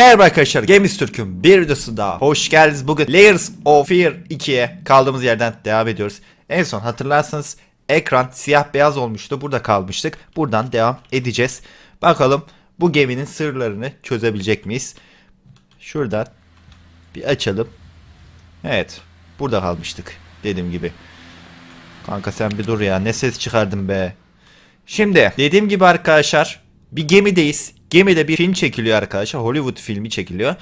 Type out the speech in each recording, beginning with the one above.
Merhaba arkadaşlar Games Türk'ün bir videosu daha hoş geldiniz. Bugün Layers of Fear 2'ye kaldığımız yerden devam ediyoruz. En son hatırlarsanız ekran siyah beyaz olmuştu. Burada kalmıştık. Buradan devam edeceğiz. Bakalım bu geminin sırlarını çözebilecek miyiz? Şuradan bir açalım. Evet burada kalmıştık dediğim gibi. Kanka sen bir dur ya ne ses çıkardın be. Şimdi dediğim gibi arkadaşlar bir gemideyiz. Gemide bir film çekiliyor arkadaşlar. Hollywood filmi çekiliyor.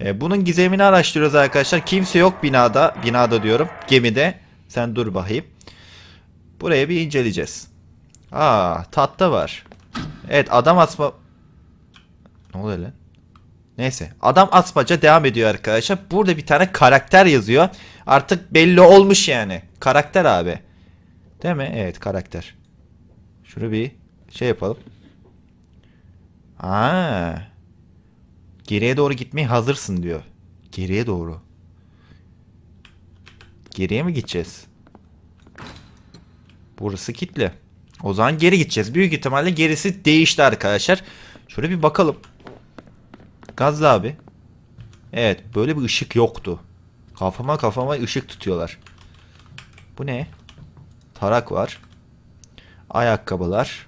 Ee, bunun gizemini araştırıyoruz arkadaşlar. Kimse yok binada. Binada diyorum. Gemide. Sen dur bakayım. Buraya bir inceleyeceğiz. Aa tatta var. Evet adam asma... Ne oluyor lan? Neyse. Adam asmaca devam ediyor arkadaşlar. Burada bir tane karakter yazıyor. Artık belli olmuş yani. Karakter abi. Değil mi? Evet karakter. Şunu bir şey yapalım. Aa. Geriye doğru gitmeye hazırsın diyor. Geriye doğru. Geriye mi gideceğiz? Burası kitle. O zaman geri gideceğiz. Büyük ihtimalle gerisi değişti arkadaşlar. Şöyle bir bakalım. Gazlı abi. Evet böyle bir ışık yoktu. Kafama kafama ışık tutuyorlar. Bu ne? Tarak var. Ayakkabılar.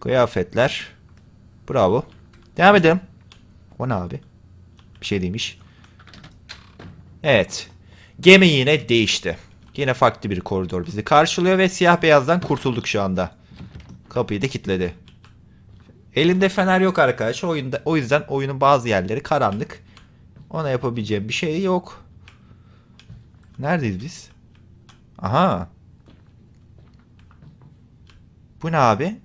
Kıyafetler. Bravo. Devam edelim. O ne abi? Bir şey demiş. Evet. Gemi yine değişti. Yine farklı bir koridor bizi karşılıyor ve siyah beyazdan kurtulduk şu anda. Kapıyı da kilitledi. Elinde fener yok arkadaş. Oyunda, o yüzden oyunun bazı yerleri karanlık. Ona yapabileceğim bir şey yok. Neredeyiz biz? Aha. Bu ne abi?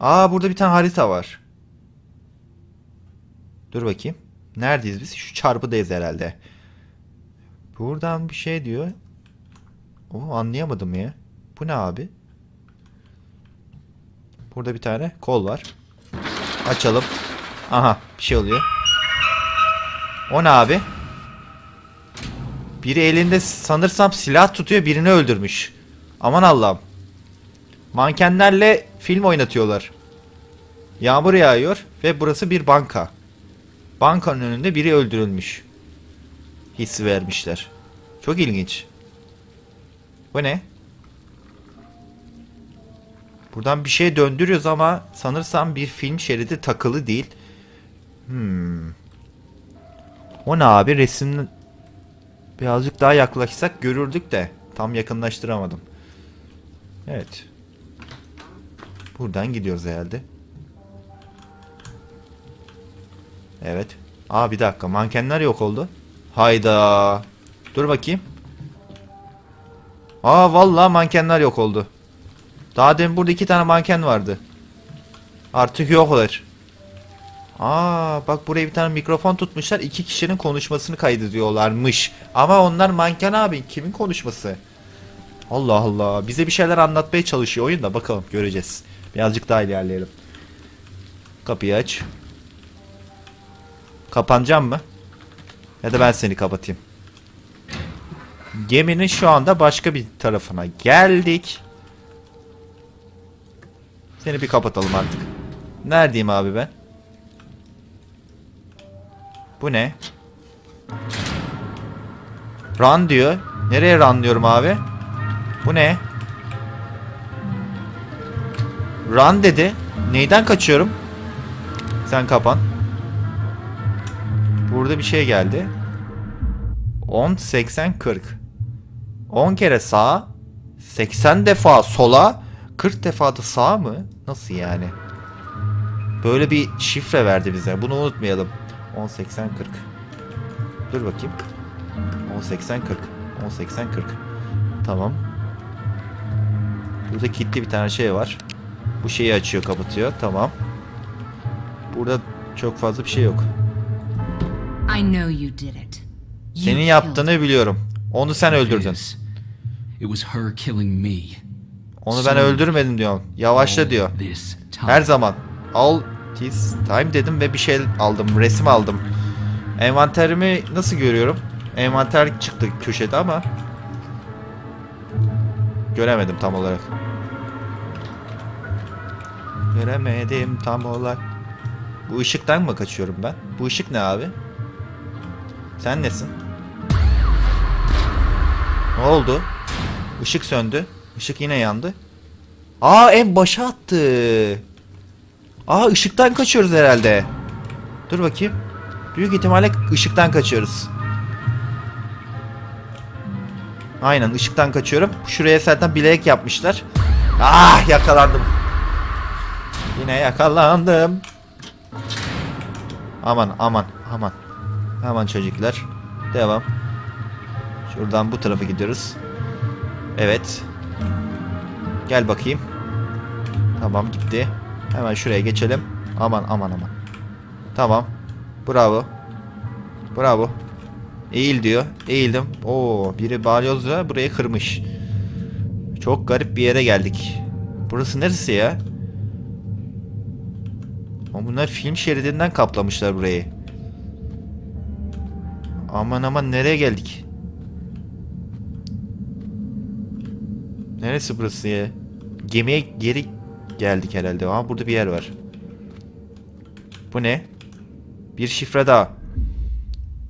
Aa burada bir tane harita var. Dur bakayım. Neredeyiz biz? Şu çarpıdayız herhalde. Buradan bir şey diyor. O anlayamadım ya. Bu ne abi? Burada bir tane kol var. Açalım. Aha bir şey oluyor. O ne abi? Biri elinde sanırsam silah tutuyor birini öldürmüş. Aman Allah'ım. Mankenlerle film oynatıyorlar. Yağmur yağıyor ve burası bir banka. Bankanın önünde biri öldürülmüş. Hissi vermişler. Çok ilginç. Bu ne? Buradan bir şey döndürüyoruz ama sanırsam bir film şeridi takılı değil. Hmm. O ne abi? Resim birazcık daha yaklaşsak görürdük de tam yakınlaştıramadım. Evet. Buradan gidiyoruz herhalde. Evet. Aa bir dakika mankenler yok oldu. Hayda. Dur bakayım. Aa vallahi mankenler yok oldu. Daha demin burada iki tane manken vardı. Artık yoklar. Aa bak buraya bir tane mikrofon tutmuşlar. iki kişinin konuşmasını kaydediyorlarmış. Ama onlar manken abi. Kimin konuşması? Allah Allah. Bize bir şeyler anlatmaya çalışıyor oyun da bakalım göreceğiz. Birazcık daha ilerleyelim. Kapıyı aç. Kapanacağım mı? Ya da ben seni kapatayım. Geminin şu anda başka bir tarafına geldik. Seni bir kapatalım artık. Neredeyim abi ben? Bu ne? Run diyor. Nereye run diyorum abi? Bu ne? Run dedi. Neyden kaçıyorum? Sen kapan. Burada bir şey geldi. 10 80 40. 10 kere sağa, 80 defa sola, 40 defa da sağa mı? Nasıl yani? Böyle bir şifre verdi bize. Bunu unutmayalım. 10 80 40. Dur bakayım. 10 80 40. 10 80 40. Tamam. Burada kilitli bir tane şey var. Bu şeyi açıyor, kapatıyor. Tamam. Burada çok fazla bir şey yok. I know you did it. You Senin yaptığını biliyorum. Onu sen öldürdün. It is. It was her killing me. Onu ben öldürmedim diyorum. Yavaşla diyor. Her zaman. All this time dedim ve bir şey aldım. Resim aldım. Envanterimi nasıl görüyorum? Envanter çıktı köşede ama göremedim tam olarak. Göremedim tam olarak. Bu ışıktan mı kaçıyorum ben? Bu ışık ne abi? Sen nesin? Ne oldu? Işık söndü. Işık yine yandı. Aa en başa attı. Aa ışıktan kaçıyoruz herhalde. Dur bakayım. Büyük ihtimalle ışıktan kaçıyoruz. Aynen ışıktan kaçıyorum. Şuraya zaten bilerek yapmışlar. Ah yakalandım. Yine yakalandım. Aman aman aman. Aman çocuklar. Devam. Şuradan bu tarafa gidiyoruz. Evet. Gel bakayım. Tamam gitti. Hemen şuraya geçelim. Aman aman aman. Tamam. Bravo. Bravo. Eğil diyor. Eğildim. Oo, biri balyozla burayı kırmış. Çok garip bir yere geldik. Burası neresi ya? Ama bunlar film şeridinden kaplamışlar burayı. Aman aman nereye geldik? Neresi burası ya? Gemiye geri geldik herhalde. Ama burada bir yer var. Bu ne? Bir şifre daha.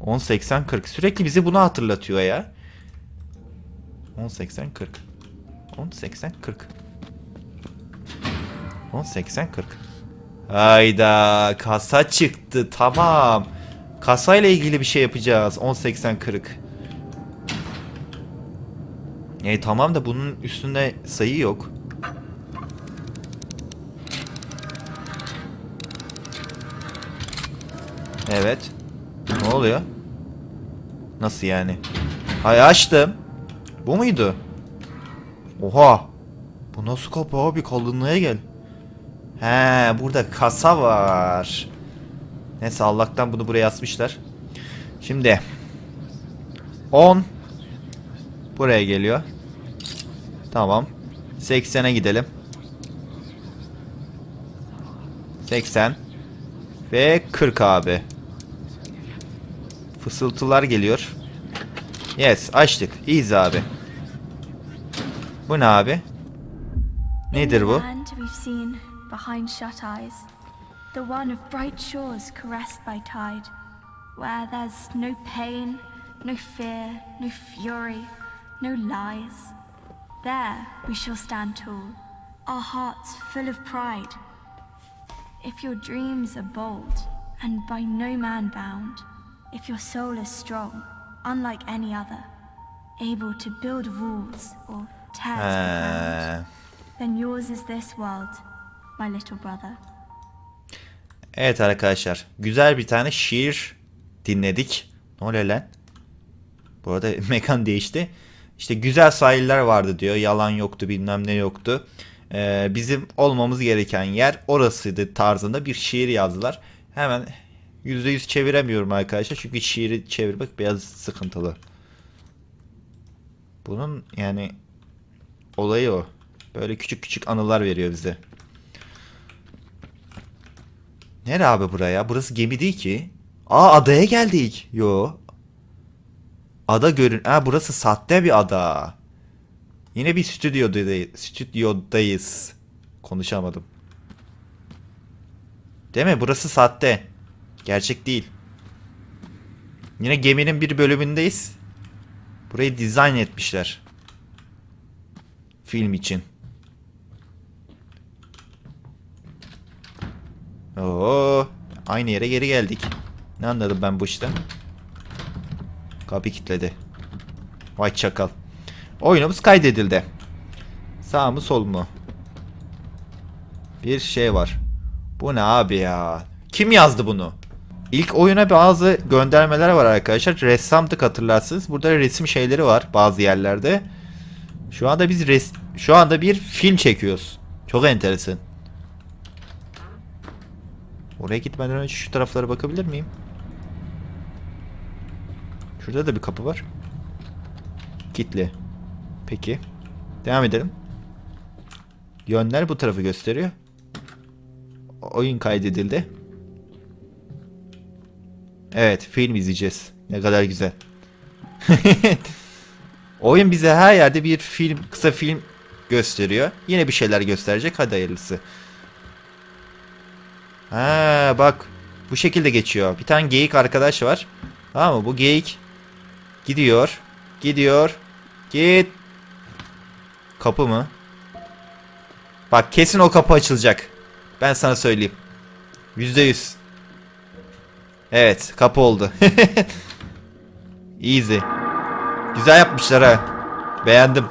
1080-40. Sürekli bizi bunu hatırlatıyor ya. 1080-40. 1080-40. 1080-40. Hayda kasa çıktı tamam. Kasayla ilgili bir şey yapacağız. 1080-40. E tamam da bunun üstünde sayı yok. Evet. Ne oluyor? Nasıl yani? Hay açtım. Bu muydu? Oha. Bu nasıl kapı abi? Kalınlığa gel. He burada kasa var. Neyse Allah'tan bunu buraya asmışlar. Şimdi 10 buraya geliyor. Tamam. 80'e gidelim. 80 ve 40 abi. Fısıltılar geliyor. Yes açtık. Easy abi. Bu ne abi? Nedir bu? Land we've seen behind shut eyes, the one of bright shores caressed by tide, where there's no pain, no fear, no fury, no lies. There we shall stand tall, our hearts full of pride. If your dreams are bold and by no man bound, if your soul is strong, unlike any other, able to build walls or tear to the ground, uh. then yours is this world, my little brother. Evet arkadaşlar. Güzel bir tane şiir dinledik. Ne oluyor lan? Bu arada mekan değişti. İşte güzel sahiller vardı diyor. Yalan yoktu bilmem ne yoktu. Ee, bizim olmamız gereken yer orasıydı tarzında bir şiir yazdılar. Hemen %100 çeviremiyorum arkadaşlar. Çünkü şiiri çevirmek biraz sıkıntılı. Bunun yani olayı o. Böyle küçük küçük anılar veriyor bize. Nere abi buraya? Burası gemi değil ki. Aa adaya geldik. Yo. Ada görün. Ha burası sahte bir ada. Yine bir stüdyodayız. Stüdyodayız. Konuşamadım. Değil mi? Burası sahte. Gerçek değil. Yine geminin bir bölümündeyiz. Burayı dizayn etmişler. Film için. Oo, aynı yere geri geldik. Ne anladım ben bu işten? Kapı kilitledi. Vay çakal. Oyunumuz kaydedildi. Sağ mı sol mu? Bir şey var. Bu ne abi ya? Kim yazdı bunu? İlk oyuna bazı göndermeler var arkadaşlar. Ressamdık hatırlarsınız. Burada resim şeyleri var bazı yerlerde. Şu anda biz res şu anda bir film çekiyoruz. Çok enteresan. Oraya gitmeden önce şu taraflara bakabilir miyim? Şurada da bir kapı var. Kitli. Peki. Devam edelim. Yönler bu tarafı gösteriyor. Oyun kaydedildi. Evet, film izleyeceğiz. Ne kadar güzel. Oyun bize her yerde bir film, kısa film gösteriyor. Yine bir şeyler gösterecek. Hadi hayırlısı. Ha bak. Bu şekilde geçiyor. Bir tane geyik arkadaş var. Tamam mı? Bu geyik gidiyor. Gidiyor. Git. Kapı mı? Bak kesin o kapı açılacak. Ben sana söyleyeyim. Yüzde yüz. Evet kapı oldu. Easy. Güzel yapmışlar ha. Beğendim.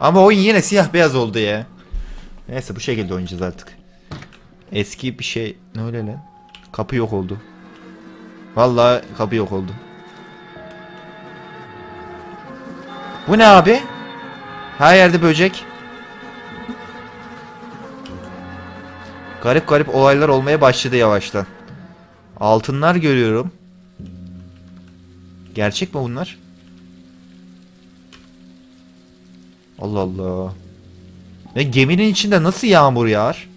Ama oyun yine siyah beyaz oldu ya. Neyse bu şekilde oynayacağız artık. Eski bir şey. Ne öyle lan? Kapı yok oldu. Vallahi kapı yok oldu. Bu ne abi? Her yerde böcek. Garip garip olaylar olmaya başladı yavaştan. Altınlar görüyorum. Gerçek mi bunlar? Allah Allah. Ve geminin içinde nasıl yağmur yağar?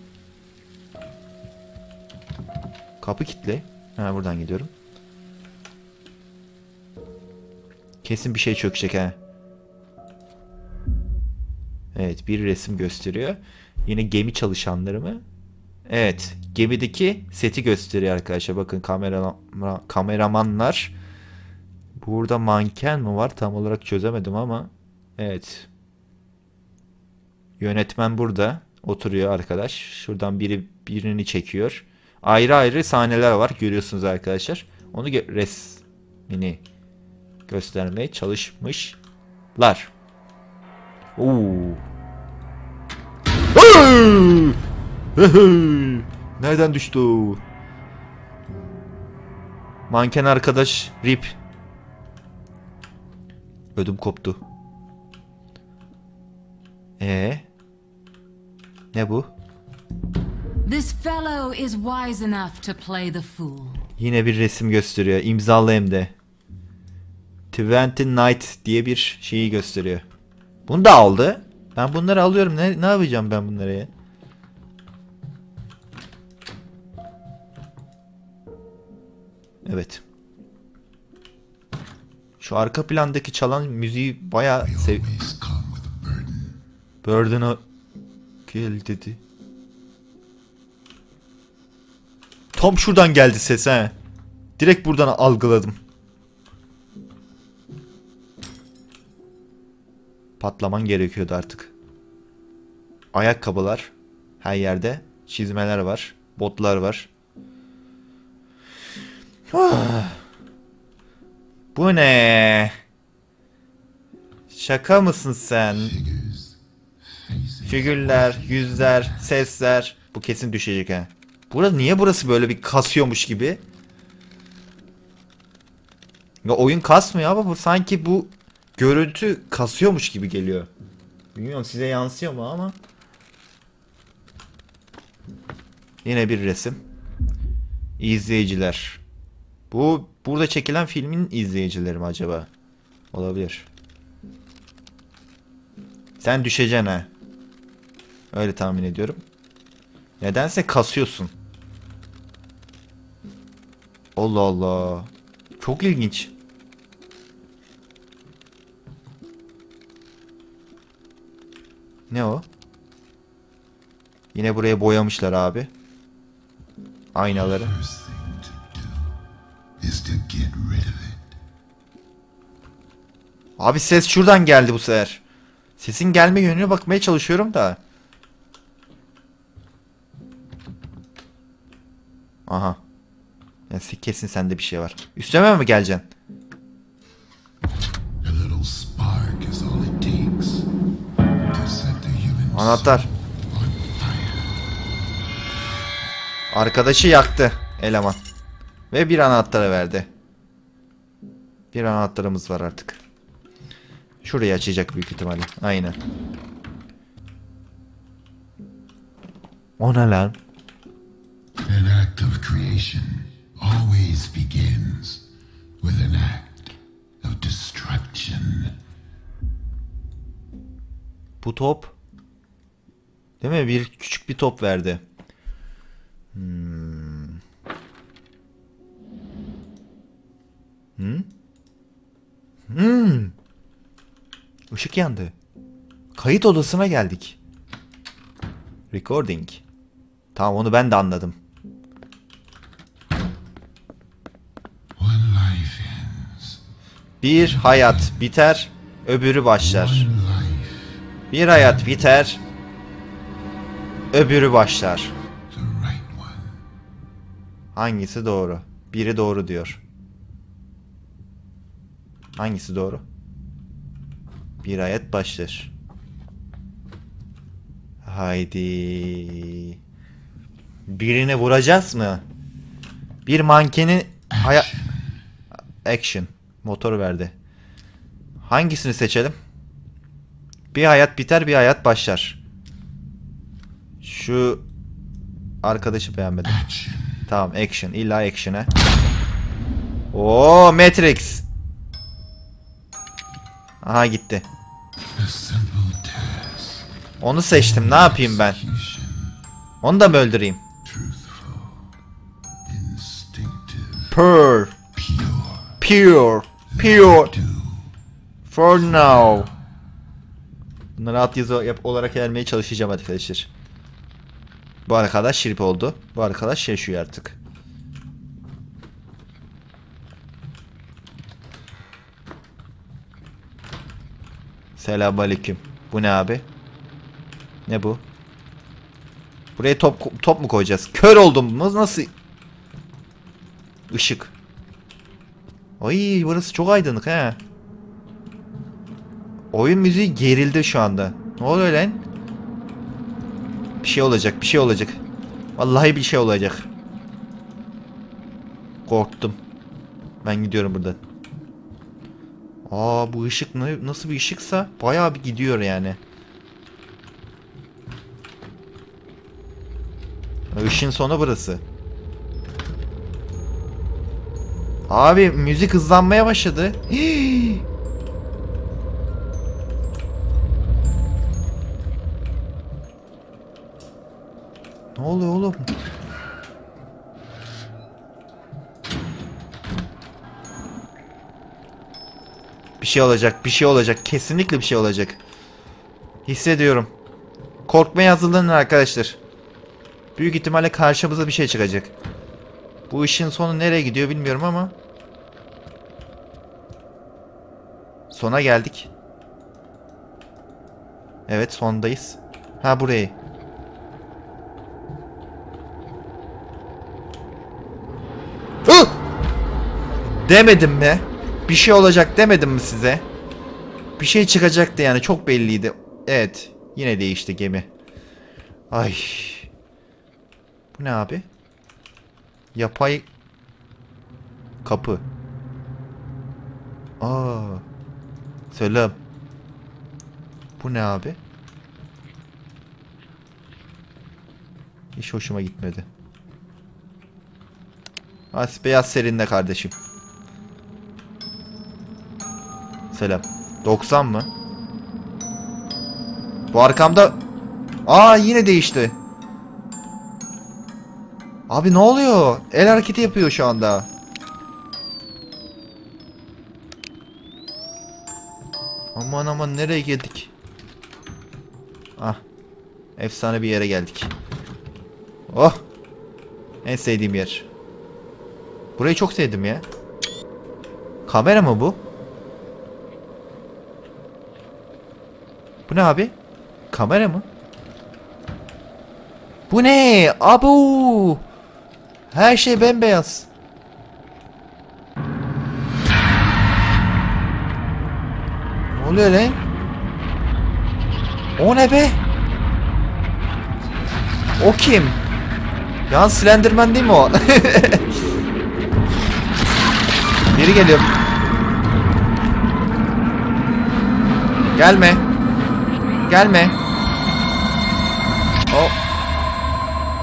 Kapı kilitli. Ha buradan gidiyorum. Kesin bir şey çökecek ha. Evet bir resim gösteriyor. Yine gemi çalışanları mı? Evet gemideki seti gösteriyor arkadaşlar. Bakın kamera, kameramanlar. Burada manken mi var? Tam olarak çözemedim ama. Evet. Yönetmen burada. Oturuyor arkadaş. Şuradan biri birini çekiyor. Ayrı ayrı sahneler var. Görüyorsunuz arkadaşlar. Onu gö- resmini göstermeye çalışmışlar. Oo. Nereden düştü? Manken arkadaş rip. Ödüm koptu. E Ne bu? This fellow is wise enough to play the fool. Yine bir resim gösteriyor. İmzalı hem de. Twenty Night diye bir şeyi gösteriyor. Bunu da aldı. Ben bunları alıyorum. Ne, ne yapacağım ben bunları ya? Evet. Şu arka plandaki çalan müziği bayağı sev... Always come with a burden. Burden'a gel dedi. Tam şuradan geldi ses he. Direkt buradan algıladım. Patlaman gerekiyordu artık. Ayakkabılar her yerde. Çizmeler var. Botlar var. Bu ne? Şaka mısın sen? Figürler, yüzler, sesler. Bu kesin düşecek ha. Burası niye burası böyle bir kasıyormuş gibi? Ya oyun kasmıyor ama bu sanki bu görüntü kasıyormuş gibi geliyor. Bilmiyorum size yansıyor mu ama. Yine bir resim. İzleyiciler. Bu burada çekilen filmin izleyicileri mi acaba? Olabilir. Sen düşeceksin ha. Öyle tahmin ediyorum. Nedense kasıyorsun. Allah Allah. Çok ilginç. Ne o? Yine buraya boyamışlar abi. Aynaları. Abi ses şuradan geldi bu sefer. Sesin gelme yönüne bakmaya çalışıyorum da. Aha. Ya se- kesin sende bir şey var. Üstüme mi geleceksin? Anahtar. Arkadaşı yaktı eleman. Ve bir anahtarı verdi. Bir anahtarımız var artık. Şurayı açacak büyük ihtimalle. Aynen. O ne lan? An act of creation always begins with an act of destruction. Bu top. Değil mi? Bir küçük bir top verdi. Hmm. Hmm. Hmm. Işık yandı. Kayıt odasına geldik. Recording. Tamam onu ben de anladım. Bir hayat biter, öbürü başlar. Bir hayat biter, öbürü başlar. Hangisi doğru? Biri doğru diyor. Hangisi doğru? Bir hayat başlar. Haydi. Birine vuracağız mı? Bir mankenin haya... Action. Motor verdi. Hangisini seçelim? Bir hayat biter, bir hayat başlar. Şu arkadaşı beğenmedim. Tamam action. İlla action'e. Oo Matrix. Aha gitti. Onu seçtim. Ne yapayım ben? Onu da mı öldüreyim? Pure. Pure. Do. For now. Bunları alt yazı yap olarak vermeye çalışacağım arkadaşlar. Bu arkadaş şirip oldu. Bu arkadaş yaşıyor artık. Selamünaleyküm. Bu ne abi? Ne bu? Buraya top top mu koyacağız? Kör oldum. Nasıl? Işık. Ay burası çok aydınlık he. Oyun müziği gerildi şu anda. Ne oluyor lan? Bir şey olacak, bir şey olacak. Vallahi bir şey olacak. Korktum. Ben gidiyorum buradan. Aa bu ışık ne, nasıl bir ışıksa bayağı bir gidiyor yani. Işın sonu burası. Abi müzik hızlanmaya başladı. Ne oluyor oğlum? Bir şey olacak, bir şey olacak. Kesinlikle bir şey olacak. Hissediyorum. Korkmaya hazırlanın arkadaşlar. Büyük ihtimalle karşımıza bir şey çıkacak. Bu işin sonu nereye gidiyor bilmiyorum ama. Sona geldik. Evet sondayız. Ha burayı. Demedim mi? Bir şey olacak demedim mi size? Bir şey çıkacaktı yani çok belliydi. Evet. Yine değişti gemi. Ay. Bu ne abi? Yapay kapı. Aa. Selam. Bu ne abi? Hiç hoşuma gitmedi. As beyaz serinde kardeşim. Selam. 90 mı? Bu arkamda... Aa yine değişti. Abi ne oluyor? El hareketi yapıyor şu anda. Aman aman nereye geldik? Ah. Efsane bir yere geldik. Oh. En sevdiğim yer. Burayı çok sevdim ya. Kamera mı bu? Bu ne abi? Kamera mı? Bu ne? Abu! Her şey bembeyaz. Ne oluyor lan? O ne be? O kim? Ya Slenderman değil mi o? Biri geliyor. Gelme. Gelme. O.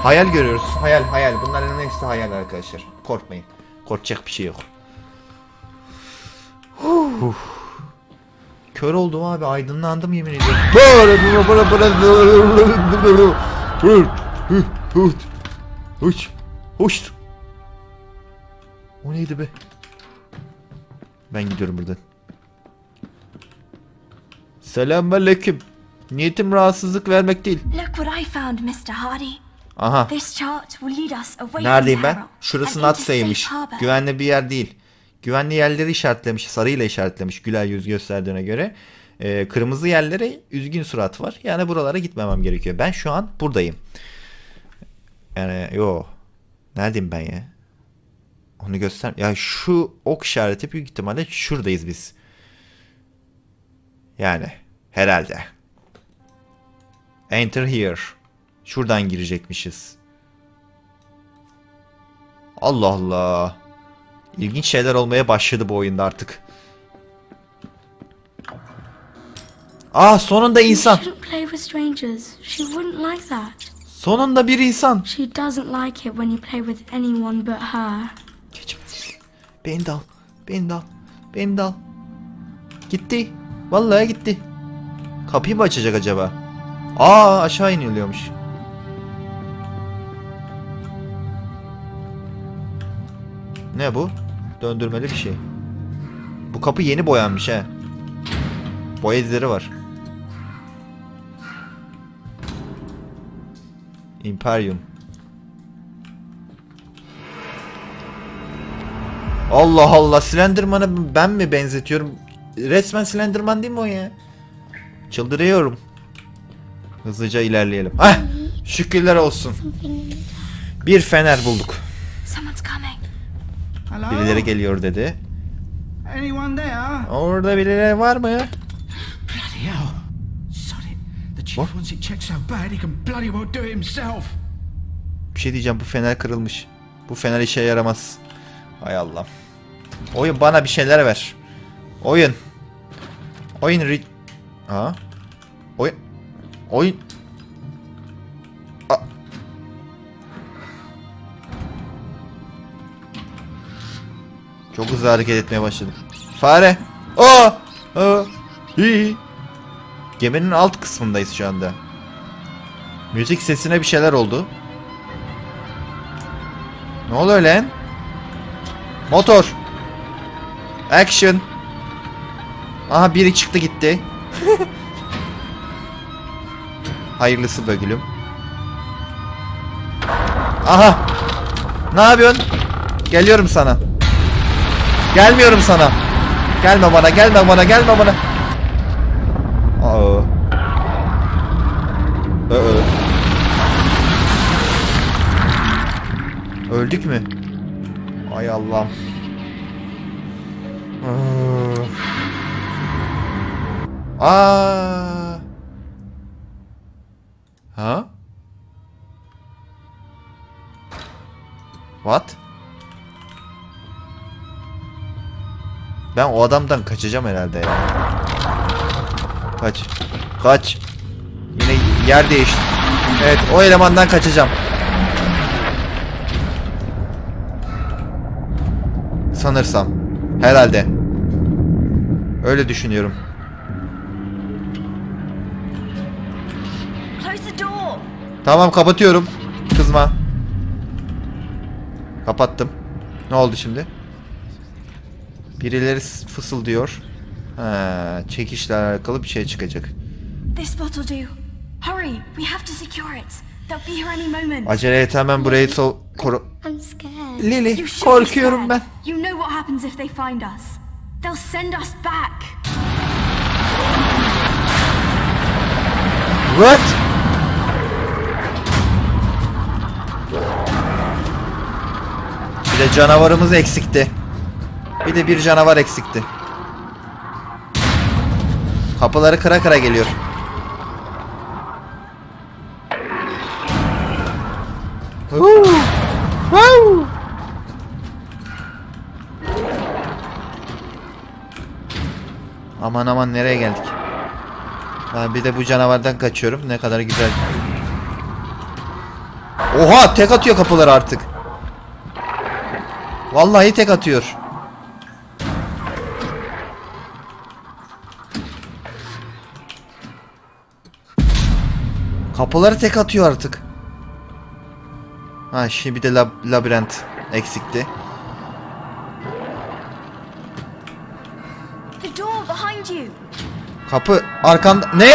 Hayal görüyoruz. Hayal hayal. Bunların hepsi hayal arkadaşlar. Korkmayın. Korkacak bir şey yok. Kör oldum abi. Aydınlandım yemin ediyorum. Hırt, hoşt. O neydi be? Ben gidiyorum buradan. Selamünaleyküm. Niyetim rahatsızlık vermek değil. Look what I Mr. Hardy. Aha. This chart will lead us away Neredeyim from ben? Şurası Natsa'ymış. Güvenli bir yer değil. Güvenli yerleri işaretlemiş. Sarıyla işaretlemiş güler yüz gösterdiğine göre. Ee, kırmızı yerlere üzgün surat var. Yani buralara gitmemem gerekiyor. Ben şu an buradayım. Yani yo. Neredeyim ben ya? Onu göster. Ya şu ok işareti büyük ihtimalle şuradayız biz. Yani herhalde. Enter here. Şuradan girecekmişiz. Allah Allah. İlginç şeyler olmaya başladı bu oyunda artık. Ah sonunda insan. Sonunda bir insan. She doesn't like it when you play with anyone but her. Geçme. Beni de al. Beni de al. Beni de al. Gitti. Vallahi gitti. Kapıyı mı açacak acaba? Aa aşağı iniliyormuş. Ne bu? Döndürmeli bir şey. Bu kapı yeni boyanmış he. Boya izleri var. Imperium. Allah Allah Slenderman'a ben mi benzetiyorum? Resmen Slenderman değil mi o ya? Çıldırıyorum. Hızlıca ilerleyelim. Hah! Şükürler olsun. Bir fener bulduk. Hello? Birileri geliyor dedi. Orada birileri var mı? Bir şey diyeceğim bu fener kırılmış. Bu fener işe yaramaz. Hay Allah. Oyun bana bir şeyler ver. Oyun. Oyun ri... Ha? Oyun. Oyun. Çok hızlı hareket etmeye başladım. Fare. Aa! Aa! İyi. Geminin alt kısmındayız şu anda. Müzik sesine bir şeyler oldu. Ne oluyor lan? Motor. Action. Aha biri çıktı gitti. Hayırlısı be gülüm. Aha. Ne yapıyorsun? Geliyorum sana. Gelmiyorum sana. Gelme bana, gelme bana, gelme bana. Aa. Ee. Öldük mü? Ay Allah'ım. Aa. Ha? What? Ben o adamdan kaçacağım herhalde ya. Kaç. Kaç. Yine yer değişti. Evet o elemandan kaçacağım. Sanırsam. Herhalde. Öyle düşünüyorum. Tamam kapatıyorum. Kızma. Kapattım. Ne oldu şimdi? Birileri fısıldıyor. Ha, çekişle alakalı bir şey çıkacak. This will do. Hurry, we have to secure it. They'll be here any moment. Acele et hemen burayı so koru... I'm scared. Lily korkuyorum scared. ben. You know what happens if they find us. They'll send us back. What? Bir de canavarımız eksikti. Bir de bir canavar eksikti. Kapıları kıra kıra geliyor. Aman aman nereye geldik? Ben bir de bu canavardan kaçıyorum. Ne kadar güzel. Oha tek atıyor kapıları artık. Vallahi tek atıyor. Kapıları tek atıyor artık. Ha şimdi bir de lab- labirent eksikti. The door behind you. Kapı arkanda... Ne?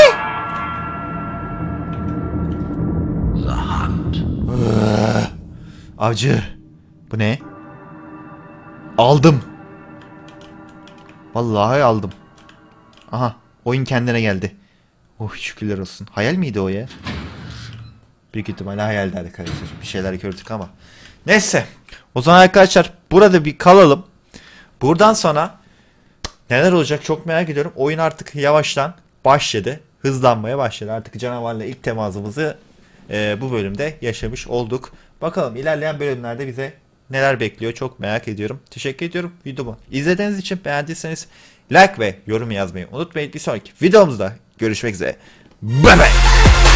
Avcı. Bu ne? Aldım. Vallahi aldım. Aha oyun kendine geldi. Oh şükürler olsun. Hayal miydi o ya? Büyük ihtimalle hayaldi arkadaşlar. Bir şeyler gördük ama. Neyse. O zaman arkadaşlar burada bir kalalım. Buradan sonra neler olacak çok merak ediyorum. Oyun artık yavaştan başladı. Hızlanmaya başladı. Artık canavarla ilk temasımızı e, bu bölümde yaşamış olduk. Bakalım ilerleyen bölümlerde bize neler bekliyor çok merak ediyorum. Teşekkür ediyorum videomu izlediğiniz için beğendiyseniz like ve yorum yazmayı unutmayın. Bir sonraki videomuzda görüşmek üzere. Bye bye.